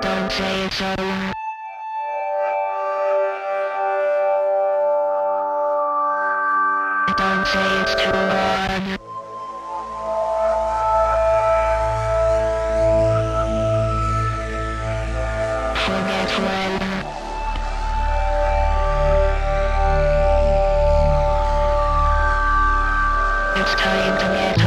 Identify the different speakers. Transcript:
Speaker 1: Don't say it's over. Don't say it's too hard. Forget when. It's time to get